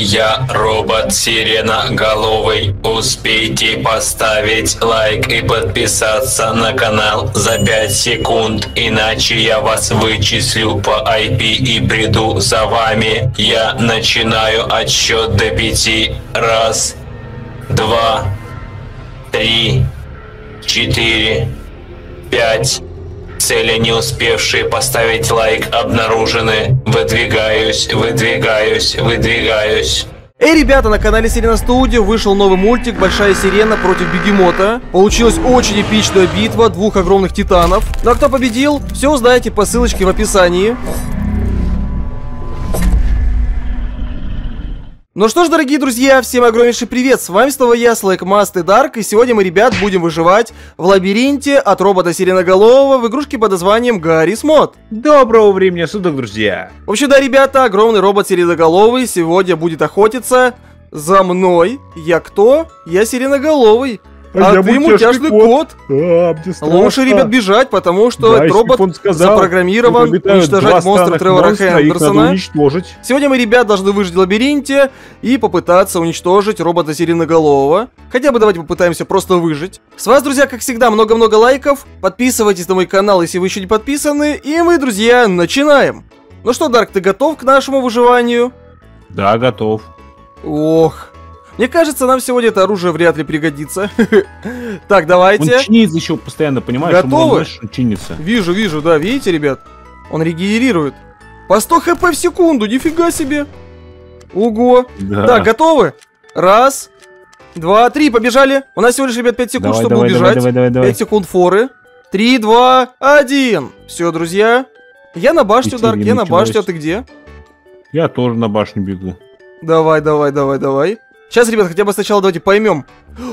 Я робот Сиреноголовый. Успейте поставить лайк и подписаться на канал за 5 секунд, иначе я вас вычислю по IP и приду за вами. Я начинаю отсчет до пяти. Раз, два, три, четыре, пять. Цели, не успевшие поставить лайк, обнаружены. Выдвигаюсь, выдвигаюсь, выдвигаюсь. Эй, ребята, на канале Сирена Студио вышел новый мультик «Большая сирена против бегемота». Получилась очень эпичная битва двух огромных титанов. Ну а кто победил, все узнаете по ссылочке в описании. Ну что ж, дорогие друзья, всем огромнейший привет, с вами снова я, Слэкмаст и Дарк, и сегодня мы, ребят, будем выживать в лабиринте от робота Сиреноголового в игрушке под названием Гаррис Мод. Доброго времени суток, друзья! В общем, да, ребята, огромный робот Сиреноголовый сегодня будет охотиться за мной. Я кто? Я Сиреноголовый. А, я ты мультяшный кот. А, мне страшно. Лучше, ребят, бежать, потому что Да, этот робот сказал, запрограммирован уничтожать странных Тревора уничтожить. Сегодня мы, ребят, должны выжить в лабиринте и попытаться уничтожить робота Сиреноголового. Хотя бы давайте попытаемся просто выжить. С вас, друзья, как всегда, много-много лайков. Подписывайтесь на мой канал, если вы еще не подписаны. И мы, друзья, начинаем. Ну что, Дарк, ты готов к нашему выживанию? Да, готов. Ох. Мне кажется, нам сегодня это оружие вряд ли пригодится. Так, Он давайте. чинится еще постоянно, понимаешь? Готовы? он чинится. Вижу, вижу, да, видите, ребят? Он регенерирует. По 100 хп в секунду, нифига себе. Ого. Да. Так, готовы? Раз, два, три, побежали. У нас всего лишь, ребят, 5 секунд, Давай, чтобы давай, убежать. давай, давай, давай. 5 секунд форы. Три, два, один. Все, друзья. Я на башню, Дарк, я на башню, а ты где? Я тоже на башню бегу. Давай, давай, давай, давай. Сейчас, ребят, хотя бы сначала давайте поймем.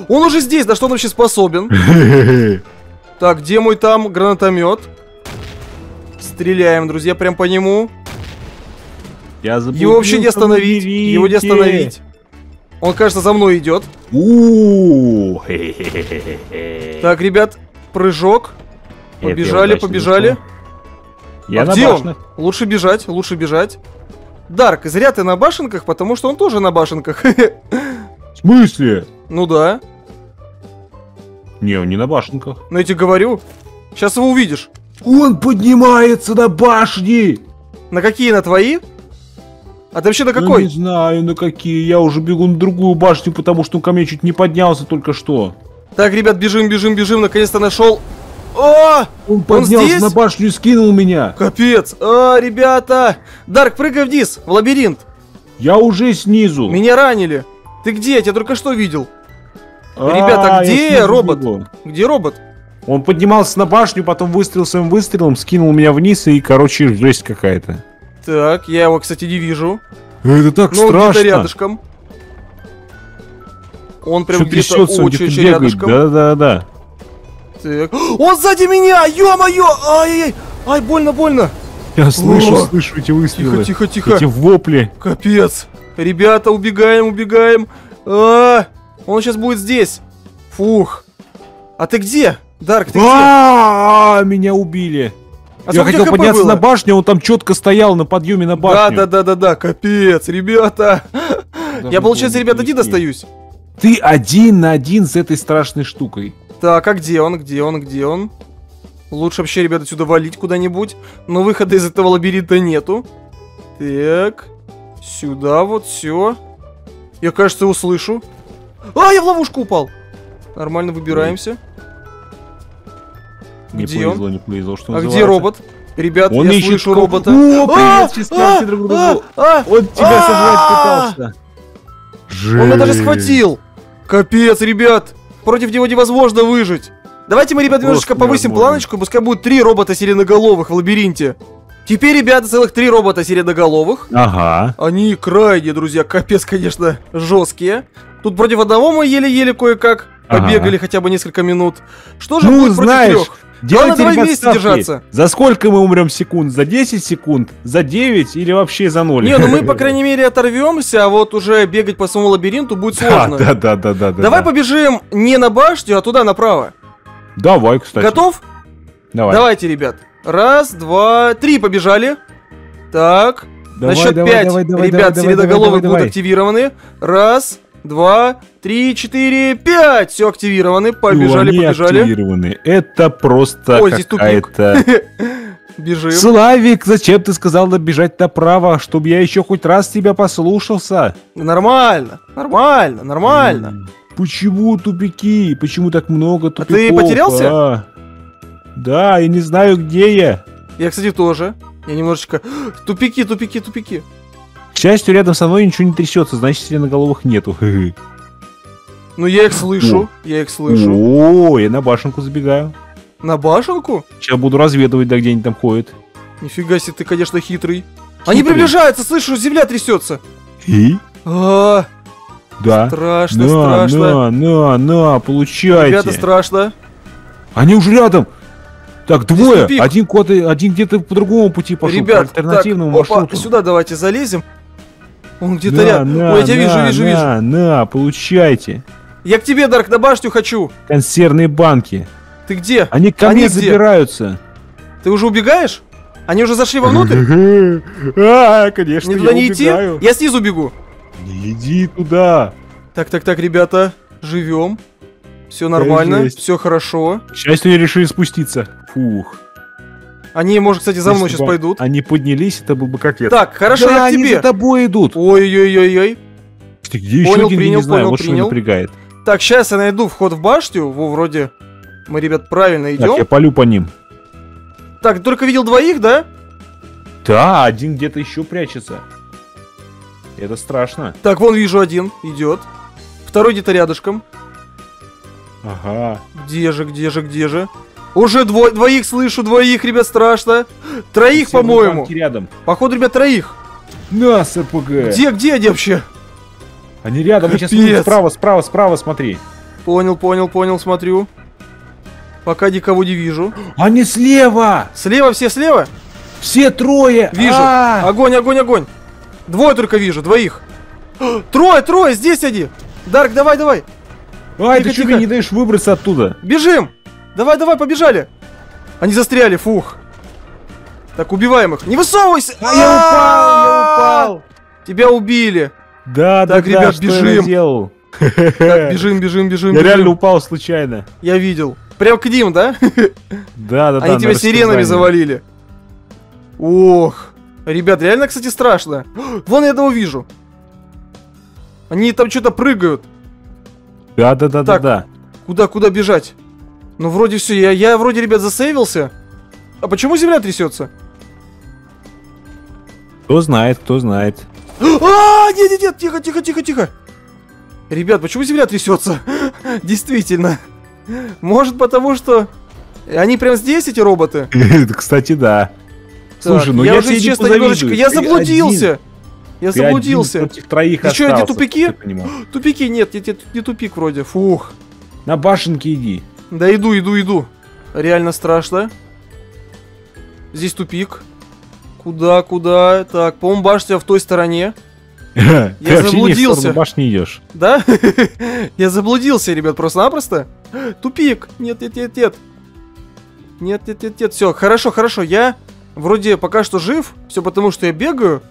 Он уже здесь, на что он вообще способен? Так, где мой там гранатомет? Стреляем, друзья, прям по нему. Я забыл. Его вообще не остановить. Его не остановить. Он, кажется, за мной идет. у Так, ребят, прыжок. Побежали, побежали. Я а где он? Лучше бежать, лучше бежать. Дарк, зря ты на башенках, потому что он тоже на башенках. В смысле? ну да. Не, он не на башенках. Но я тебе говорю. Сейчас его увидишь. Он поднимается на башни! На какие? На твои? А ты вообще на Ну, какой? не знаю, на какие. Я уже бегу на другую башню, потому что он ко мне чуть не поднялся только что. Так, ребят, бежим, бежим, бежим. Наконец-то нашел. О! Он поднялся здесь? на башню и скинул меня. Капец. А, ребята. Дарк, прыгай вниз, в лабиринт. Я уже снизу. Меня ранили. Ты где? Я тебя только что видел. А, Ребята, где робот? Где робот? Он поднимался на башню, потом выстрелил своим выстрелом, скинул меня вниз и, короче, жесть какая-то. Так, я его, кстати, не вижу. Это так Но он страшно. рядышком. Он прям где-то он очень-очень бегает. рядышком. Да-да-да. Так. Он сзади меня! Ё-моё! Ай-яй-яй! Ай, больно, больно! Я слышу, О! слышу эти выстрелы. Тихо, тихо, тихо. Эти вопли. Капец. Ребята, убегаем, убегаем. А, он сейчас будет здесь. Фух. А ты где? Дарк, ты где? А, меня убили. А Я хотел подняться было? на башню, а он там четко стоял на подъеме на Да, башню. да, да, да, да, капец, ребята. Я, получается, ребята, один остаюсь. Ты один на один с этой страшной штукой. Так, а где он, где он, где он? Лучше вообще, ребята, отсюда валить куда-нибудь. Но выхода из этого лабиринта нету. Так. Сюда вот, все. Я, кажется, его слышу. А, я в ловушку упал. Нормально выбираемся. Не Где повезло, он? не повезло, что А где робот? Ребят, Он я ищет слышу кого- робота. О, А, привет, сестренки друг другу. а, а, Он тебя а, сожрать пытался. Он меня даже схватил. Капец, ребят. Против него невозможно выжить. Давайте мы, ребят, немножечко Просто повысим невозможно. планочку, пускай будет три робота сиреноголовых в лабиринте. Теперь, ребята, целых три робота сиреноголовых. Ага. Они крайне, друзья, капец, конечно, жесткие. Тут против одного мы еле-еле кое-как Ага. побегали хотя бы несколько минут. Что же Ну, будет против знаешь, трех? Делайте, давай ребят, ставки. держаться. За сколько мы умрем секунд? За 10 секунд? За 9 или вообще за 0? Не, ну мы, по крайней мере, оторвемся, а вот уже бегать по своему лабиринту будет Да, сложно. да, да, да, да. Давай да. побежим не на башню, а туда направо. Давай, кстати. Давай, На счет давай, 5, давай, давай, ребят, давай, сиреноголовые давай, будут давай. активированы. Раз, два, три, четыре, пять. Все активированы. Побежали, Они побежали. активированы. Это просто Ой, какая-то... Бежим. Славик, зачем ты сказал бежать направо, чтобы я еще хоть раз тебя послушался? Нормально, нормально, нормально. Почему тупики? Почему так много А тупиков? ты потерялся? А. Да, я не знаю, где я. Я, кстати, тоже. Я немножечко... Тупики, тупики, тупики. К счастью, рядом со мной ничего не трясется, значит, сиреноголовых нету. Ну, я их слышу, я их слышу. О, я на башенку забегаю. На башенку? Сейчас буду разведывать, да где они там ходят. Нифига себе, ты, конечно, хитрый. Они Хитрый. приближаются, слышу, земля трясется. И? А, Да. страшно, на, страшно. на, на, на, получайте. Ребята, страшно. Они уже рядом. Так, двое. Один куда-то, один где-то по другому пути пошел, по Ребят, альтернативному так, опа, маршруту. сюда давайте залезем. Он где-то на, рядом. на, Ой, я тебя вижу, на, вижу, на, вижу. На, получайте. Я к тебе, Дарк, на башню хочу. Консервные банки. Ты где? Они ко Они мне где? забираются. Ты уже убегаешь? Они уже зашли вовнутрь? А, конечно, Мне я туда не идти? убегаю. Я снизу бегу. Не иди туда. Так, так, так, ребята, живем. Все нормально, все хорошо. К счастью, они решили спуститься. Фух. Они, может, кстати, за мной Если сейчас пойдут. Они поднялись, это был бы кокет. Так, хорошо, да, я к они тебе. за тобой идут. Ой-ой-ой-ой. Ты Где еще Понял, один, я принял, не знаю, понял, вот что принял. напрягает. Так, сейчас я найду вход в башню. Во, вроде мы, ребят, правильно Так, идем. я полю по ним. Так, только видел двоих, да? Да, один где-то еще прячется. Это страшно. Так, вон вижу один, идет. Второй где-то рядышком. Ага. Где же, где же, где же? Уже дво- двоих слышу, двоих, ребят, страшно. Троих, по-моему. рядом. Походу, ребят, троих. На, с РПГ. Где, где они вообще? Они рядом, они сейчас Капец. выйдут справа, справа, справа, смотри. Понял, понял, понял, смотрю. Пока никого не вижу. Они слева! Слева все слева? Все трое! Вижу. А! Огонь, огонь, огонь. Двое только вижу, двоих. Трое, трое, здесь они. Дарк, давай, давай. Ай, ты что мне не даешь выбраться оттуда? Бежим. Давай, давай, побежали. Они застряли, фух. Так, убиваем их. Не высовывайся. А, я упал, я упал! Тебя убили. Да, да, Так, ребят, бежим. Так, бежим, бежим, бежим. Я реально упал случайно. Я видел. Прям к ним, да? Да, да, да. Они тебя сиренами завалили. Ох. Ребят, реально, кстати, страшно. Вон я одного вижу. Они там что-то прыгают. Да, да, да, да, да. Куда, куда бежать? Ну, вроде все. Я, я вроде, ребят, засейвился. А почему земля трясется? Кто знает, кто знает. А, нет, нет, нет, тихо, тихо, тихо, тихо. Ребят, почему земля трясется? Действительно. Может, потому что они прям здесь, эти роботы? Кстати, да. Слушай, ну я я, уже, честно, немножечко... Я Ты заблудился. Я Ты заблудился. против троих Ты чё, эти тупики? Тупики нет, нет, нет, не тупик вроде. Фух. На башенке иди. Да иду, иду, иду. Реально страшно. Здесь тупик. Куда, куда? Так, по-моему, башня в той стороне. Ты в заблудился. сторону башни идешь. Да? Я заблудился, ребят, просто-напросто. Тупик. Нет, нет, нет, нет. Нет, нет, нет, нет. Все, хорошо, хорошо. Я вроде пока что жив. Все потому, что я бегаю.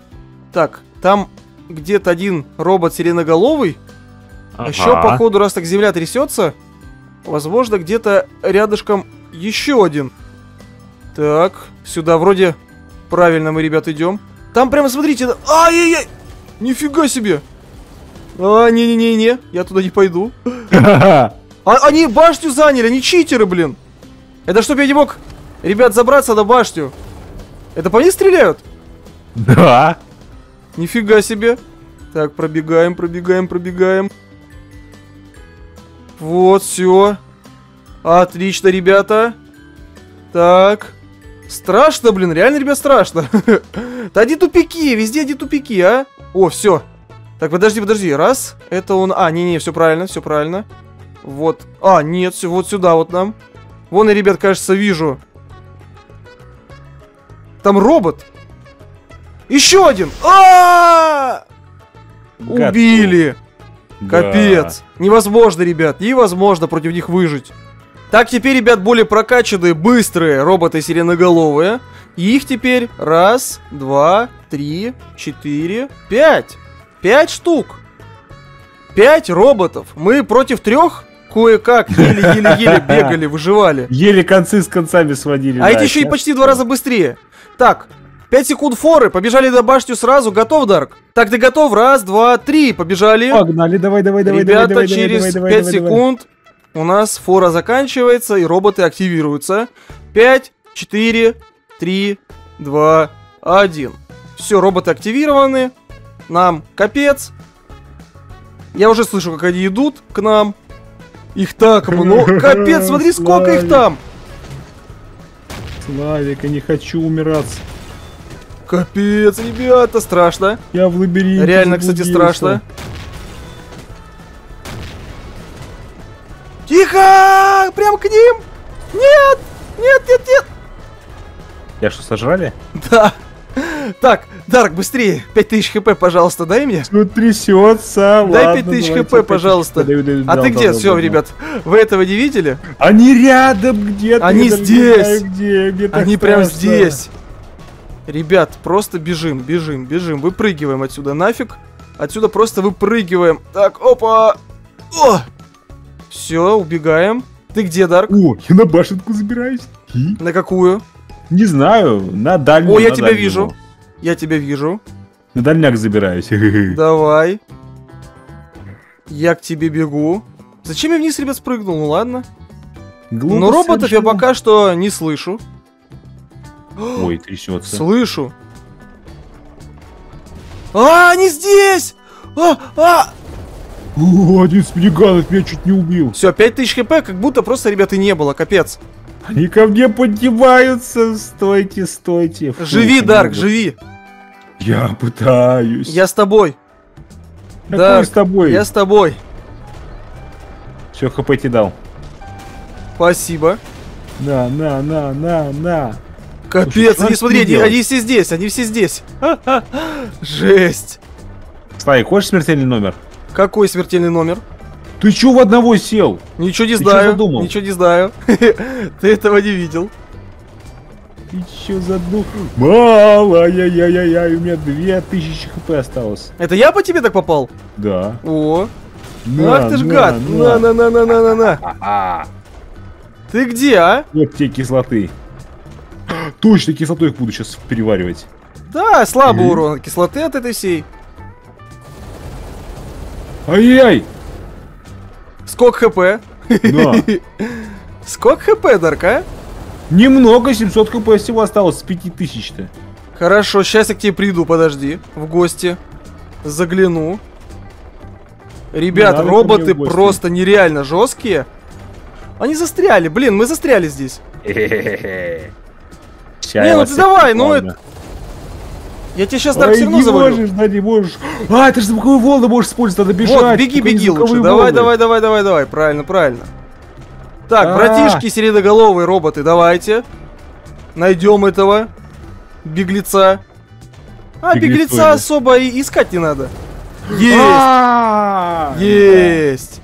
Так, там где-то один робот сиреноголовый. А еще, Ага. походу, раз так земля трясется, возможно, где-то рядышком еще один. Так, сюда вроде правильно мы, ребят, идем. Там прямо, смотрите, ай-яй-яй! Нифига себе! А, не-не-не-не, я туда не пойду. А, они башню заняли, они читеры, блин! Это чтоб я не мог, ребят, забраться на башню. Это по ней стреляют? Да. Нифига себе. Так, пробегаем, пробегаем, пробегаем. Вот, все. Отлично, ребята. Так. Страшно, блин, реально, ребят, страшно. Да одни тупики, везде одни тупики, а? О, все. Так, подожди, подожди. Раз. Это он... А, не-не, все правильно, все правильно. Вот. А, нет, все, вот сюда вот нам. Вон я, ребят, кажется, вижу. Там робот. Еще один. А! Готов. Убили. Да. Капец. Невозможно, ребят, невозможно против них выжить. Так, теперь, ребят, более прокачанные, быстрые роботы сиреноголовые. И их теперь раз, два, три, четыре, пять. Пять штук. Пять роботов. Мы против трех кое-как еле-еле-еле бегали, выживали. Еле концы с концами сводили. А да, эти еще и почти в два раза быстрее. Так, 5 секунд форы, побежали на башню сразу. Готов, Дарк? Так, ты готов? Раз, два, три, побежали. Погнали, давай, давай, давай, Ребята, давай, давай, через давай, давай, 5 давай, давай. секунд у нас фора заканчивается, и роботы активируются. 5, 4, 3, 2, 1. Все, роботы активированы. Нам капец. Я уже слышу, как они идут к нам. Их так много. Капец, смотри, сколько их там. Славик, я не хочу умираться. Капец, ребята, страшно. Я в лабиринте Реально, кстати, страшно. Тихо! Прям к ним! Нет! Нет, нет, нет! Я что, сожрали? Да. Так, Дарк, быстрее. 5000 хп, пожалуйста, дай мне. Что трясется? Дай Ладно, 5000 давайте, хп, 5000 пожалуйста. А ты где? Все, ребят, вы этого не видели? Они рядом где-то. Они здесь. Они прям здесь. Ребят, просто бежим, бежим, бежим. Выпрыгиваем отсюда нафиг. Отсюда просто выпрыгиваем. Так, опа. О! Все, убегаем. Ты где, Дарк? О, я на башенку забираюсь. И? На какую? Не знаю, на дальнюю. О, я тебя дальнюю. вижу. Я тебя вижу. На дальняк забираюсь. Давай. Я к тебе бегу. Зачем я вниз, ребят, спрыгнул? Ну ладно. Глупо Но роботов я совершенно. пока что не слышу. Ой, трясется. Слышу. А, они здесь! А, а! О, один с миниганов меня чуть не убил. Все, 5000 хп, как будто просто, ребят, и не было, капец. Они ко мне поднимаются. Стойте, стойте. Фу, живи, Дарк, могу. живи. Я пытаюсь. Я с тобой. Какой Дарк, с тобой? Я с тобой. Все, хп тебе дал. Спасибо. На, на, на, на, на. Капец, что они, смотри, они, они все здесь, они все здесь. Жесть. Славик, хочешь смертельный номер? Какой смертельный номер? Ты чё в одного сел? Ничего не Ты знаю. Ничего не знаю. Ты этого не видел. Ты чё задумал? Мало, ай-яй-яй-яй, у меня 2000 хп осталось. Это я по тебе так попал? Да. О, На, ах ты ж на, гад. на. На-на-на-на-на-на. А, Ты где, а? вот тебе кислоты. Точно, кислоту их буду сейчас переваривать. Да, слабый урон кислоты от этой всей. Ай-яй! Сколько хп? Да. Сколько хп, Дарк, а? Немного, 700 хп всего осталось с 5000-то. Хорошо, сейчас я к тебе приду, подожди, в гости. Загляну. Ребят, ко роботы просто нереально жесткие. Они застряли, блин, мы застряли здесь. Не, ну ты давай, ну это- Я тебе сейчас Ай, все равно не завалю. можешь, да, не можешь. А, это же звуковые волны можешь использовать, надо бежать. Вот, беги, беги лучше. Давай, давай, давай, давай, давай. Правильно, правильно. Так, А. братишки, сиреноголовые роботы, давайте. Найдем этого беглеца. А, беглеца особо и искать не надо. Есть! А, Есть!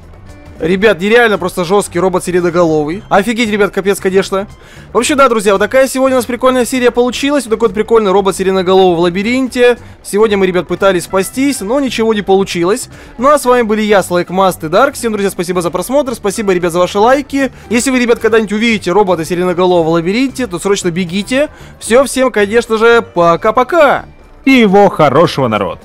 Ребят, нереально просто жесткий робот сиреноголовый. Офигеть, ребят, капец, конечно. В общем, да, друзья, вот такая сегодня у нас прикольная серия получилась. Вот такой вот прикольный робот сиреноголовый в лабиринте. Сегодня мы, ребят, пытались спастись, но ничего не получилось. Ну а с вами были я, Слайкмаст и Дарк. Всем, друзья, спасибо за просмотр. Спасибо, ребят, за ваши лайки. Если вы, ребят, когда-нибудь увидите робота сиреноголового в лабиринте, то срочно бегите. Все, всем, конечно же, пока-пока. И его хорошего народ.